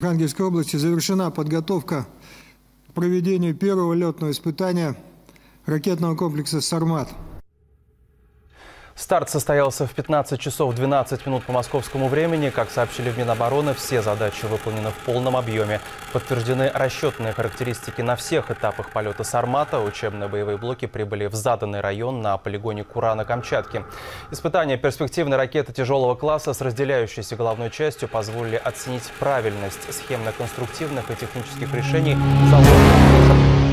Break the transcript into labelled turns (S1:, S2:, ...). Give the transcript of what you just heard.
S1: В Архангельской области завершена подготовка к проведению первого летного испытания ракетного комплекса «Сармат».
S2: Старт состоялся в 15 часов 12 минут по московскому времени. Как сообщили в Минобороны, все задачи выполнены в полном объеме. Подтверждены расчетные характеристики на всех этапах полета «Сармата». Учебные боевые блоки прибыли в заданный район на полигоне Кура на Камчатке. Испытания перспективной ракеты тяжелого класса с разделяющейся головной частью позволили оценить правильность схемно-конструктивных и технических решений, заложенных